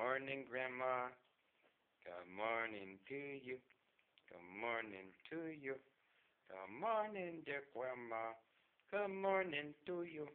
morning, Grandma. Good morning to you. Good morning to you. Good morning, dear Grandma. Good morning to you.